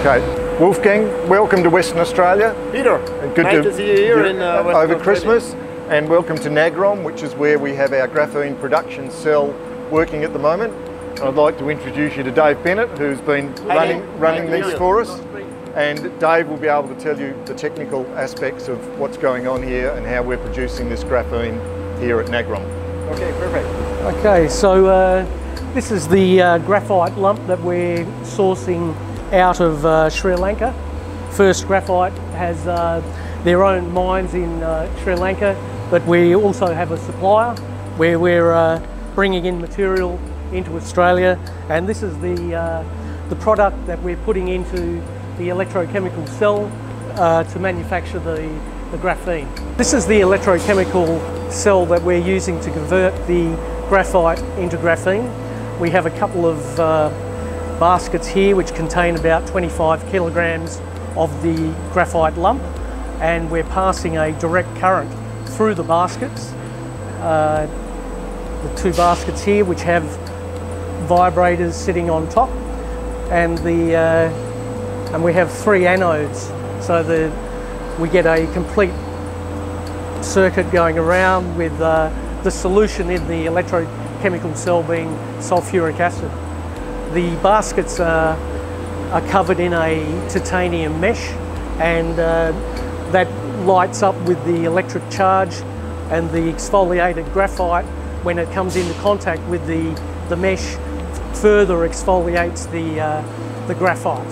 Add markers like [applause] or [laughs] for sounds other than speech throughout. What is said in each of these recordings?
Okay, Wolfgang, welcome to Western Australia. Peter, And good nice to, see you here in uh, over Australia. Christmas, and welcome to Nagrom, which is where we have our graphene production cell working at the moment. I'd like to introduce you to Dave Bennett, who's been Hi, running Dave. running Nice these for us. And Dave will be able to tell you the technical aspects of what's going on here and how we're producing this graphene here at Nagrom. Okay, perfect. Okay, so uh, this is the uh, graphite lump that we're sourcing out of uh, Sri Lanka. First Graphite has uh, their own mines in uh, Sri Lanka, but we also have a supplier where we're uh, bringing in material into Australia, and this is the uh, the product that we're putting into the electrochemical cell to manufacture the, the graphene. This is the electrochemical cell that we're using to convert the graphite into graphene. We have a couple of baskets here which contain about 25 kilograms of the graphite lump and we're passing a direct current through the baskets. Uh, the two baskets here which have vibrators sitting on top and the uh, and we have three anodes so the we get a complete circuit going around with uh, the solution in the electrochemical cell being sulfuric acid. The baskets are, are covered in a titanium mesh and uh, that lights up with the electric charge and the exfoliated graphite when it comes into contact with the, the mesh further exfoliates the, uh, the graphite.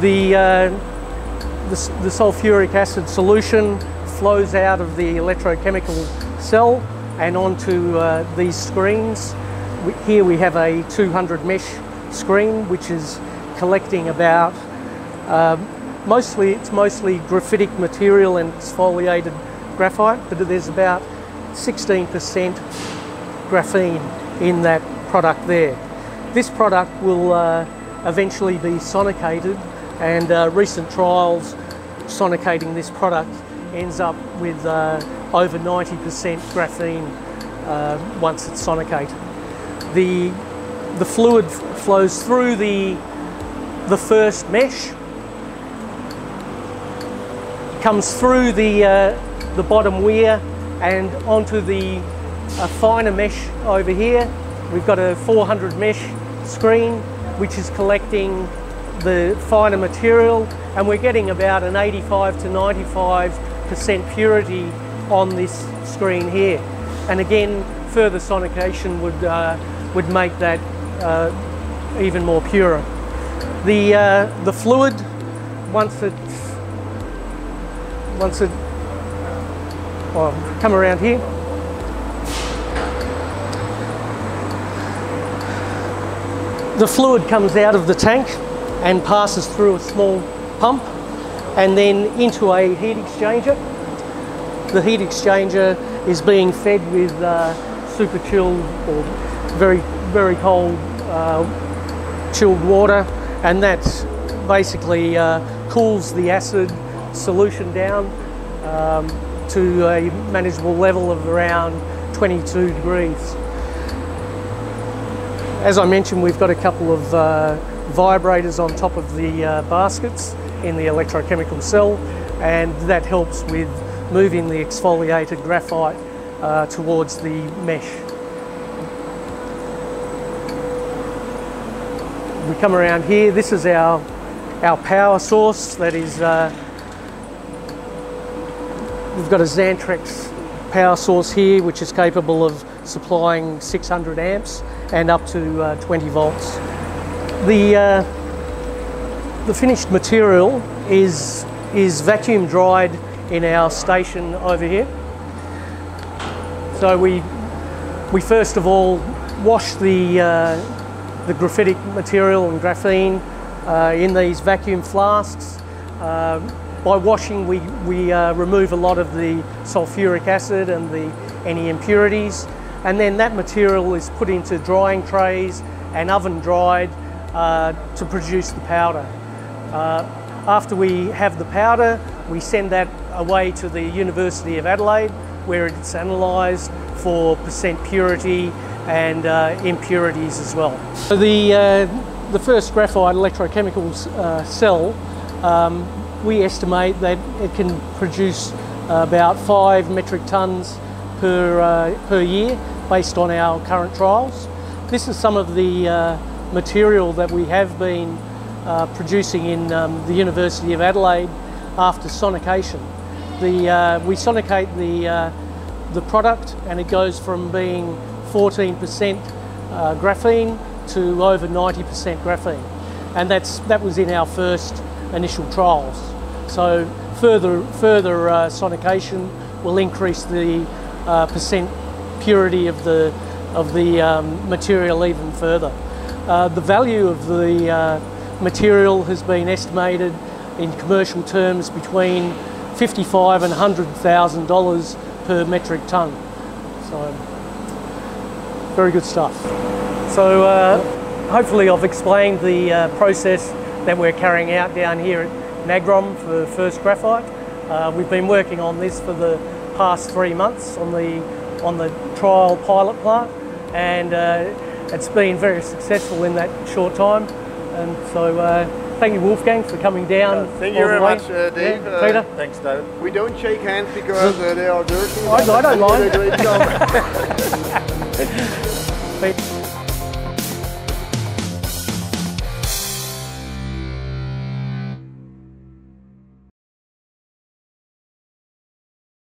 The, uh, the, the sulfuric acid solution flows out of the electrochemical cell and onto uh, these screens. Here we have a 200 mesh screen which is collecting about um, mostly it's mostly graphitic material and exfoliated graphite, but there's about 16% graphene in that product there. This product will uh, eventually be sonicated, and uh, recent trials sonicating this product ends up with uh, over 90% graphene uh, once it's sonicated. The, the fluid flows through the, the first mesh, comes through the, uh, the bottom weir and onto the a finer mesh over here. We've got a 400 mesh screen which is collecting the finer material and we're getting about an 85 to 95% purity on this screen here. And again, further sonication would, uh, would make that uh, even more pure. The, uh, the fluid, once it's once it oh, come around here the fluid comes out of the tank and passes through a small pump and then into a heat exchanger the heat exchanger is being fed with uh, super chilled or very very cold uh, chilled water and that basically uh, cools the acid solution down um, to a manageable level of around 22 degrees. As I mentioned, we've got a couple of uh, vibrators on top of the uh, baskets in the electrochemical cell, and that helps with moving the exfoliated graphite uh, towards the mesh. We come around here, this is our, our power source that is, uh, we've got a Xantrex power source here which is capable of supplying 600 amps and up to uh, 20 volts. The, uh, the finished material is, is vacuum dried in our station over here. So we, we first of all wash the, uh, the graphitic material and graphene uh, in these vacuum flasks. Uh, by washing, we, we uh, remove a lot of the sulfuric acid and the, any impurities, and then that material is put into drying trays and oven dried uh, to produce the powder. Uh, after we have the powder, we send that away to the University of Adelaide where it's analysed for percent purity and uh, impurities as well. So the, uh, the first graphite electrochemical uh, cell, um, we estimate that it can produce about five metric tonnes per, uh, per year based on our current trials. This is some of the uh, material that we have been uh, producing in um, the University of Adelaide after sonication. The, uh, we sonicate the, uh, the product and it goes from being 14% uh, graphene to over 90% graphene. And that's, that was in our first initial trials. So further, further uh, sonication will increase the uh, percent purity of the, of the um, material even further. Uh, the value of the uh, material has been estimated in commercial terms between 55 and $100,000 per metric tonne. So, very good stuff. So, uh, hopefully I've explained the uh, process that we're carrying out down here at NAGROM for First Graphite. Uh, we've been working on this for the past three months on the, on the trial pilot plant and uh, it's been very successful in that short time. And so uh, thank you Wolfgang for coming down. Uh, thank you very much uh, Dave. Yeah, Peter. thanks David. We don't shake hands because they are dirty. I, I don't mind. [laughs] 嘿